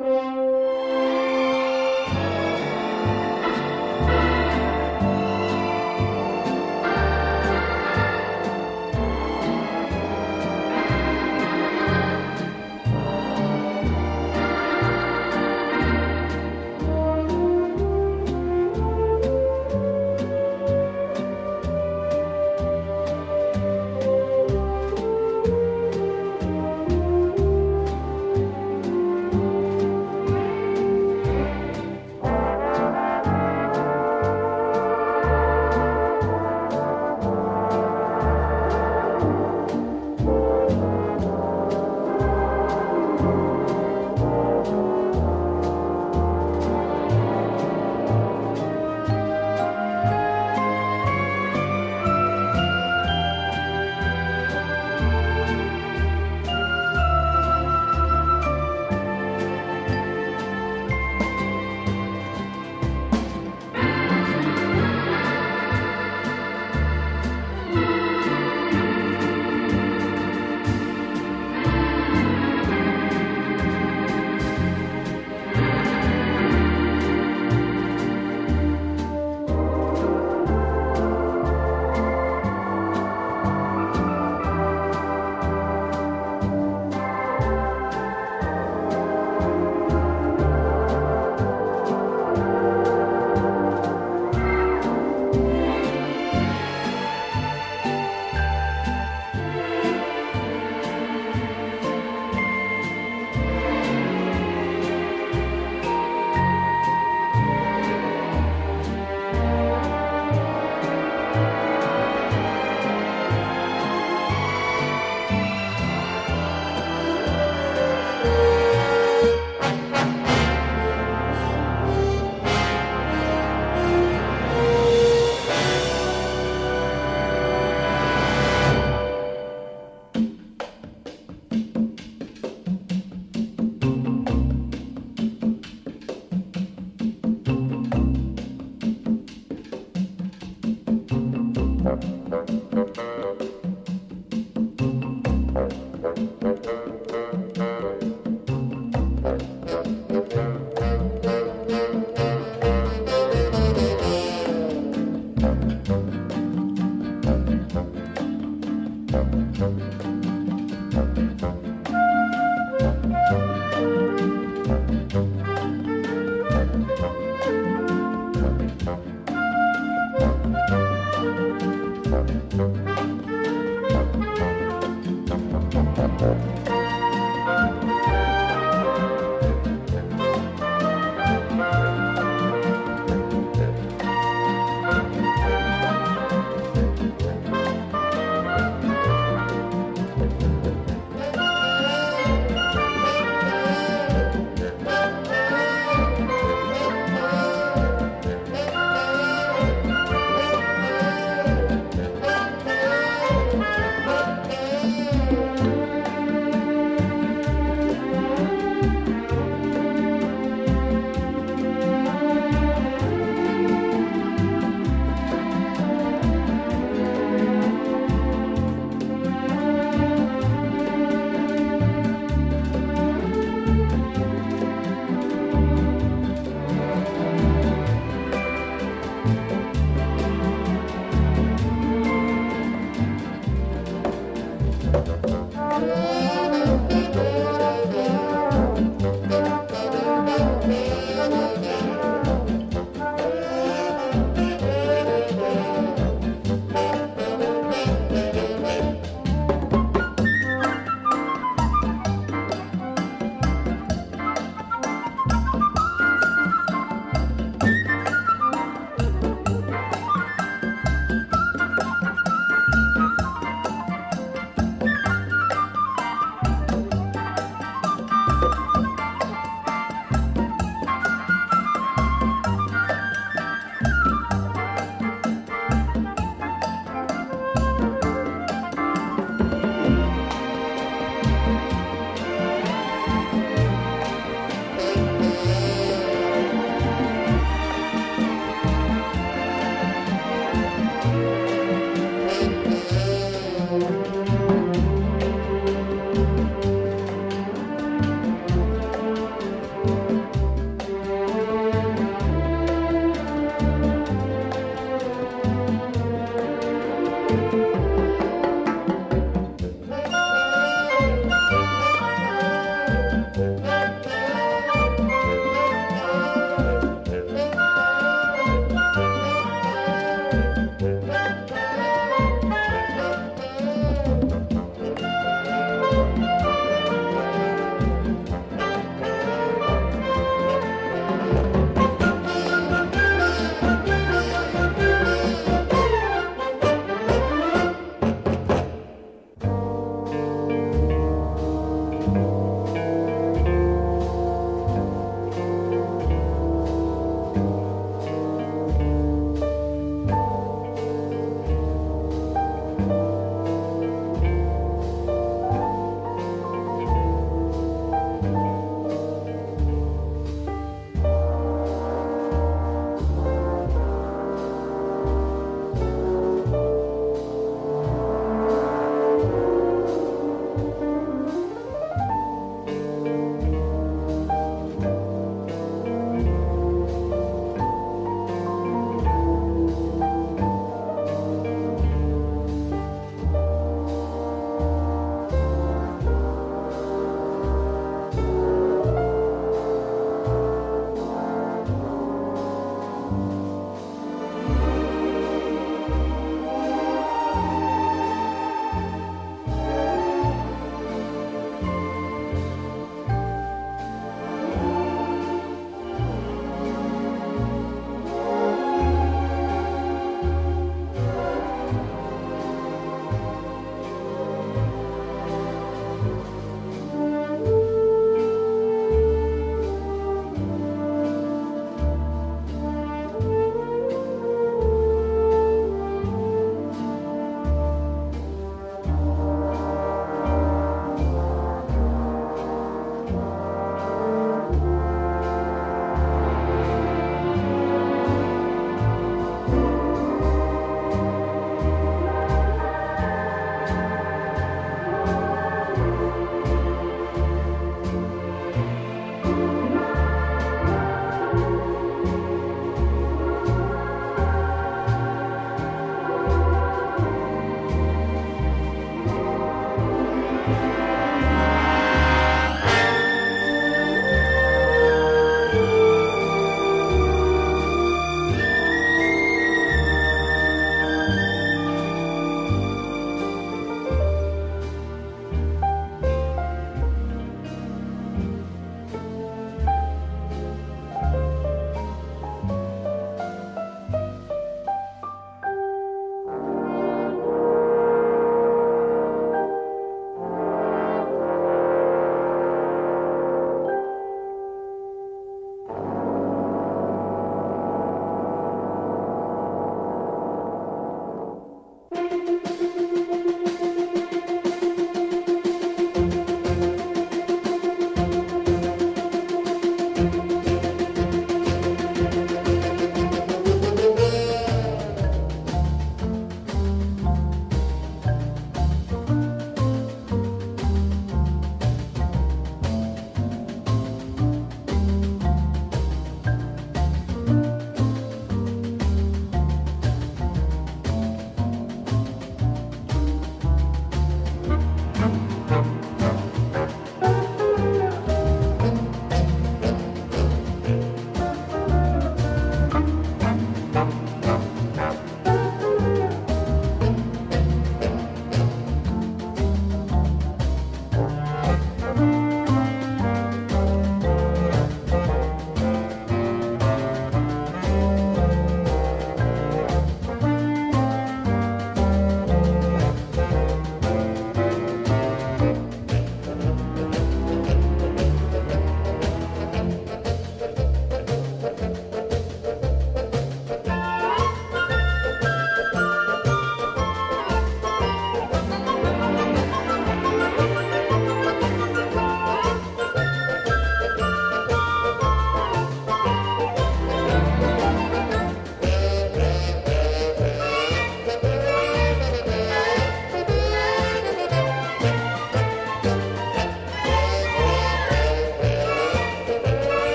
Música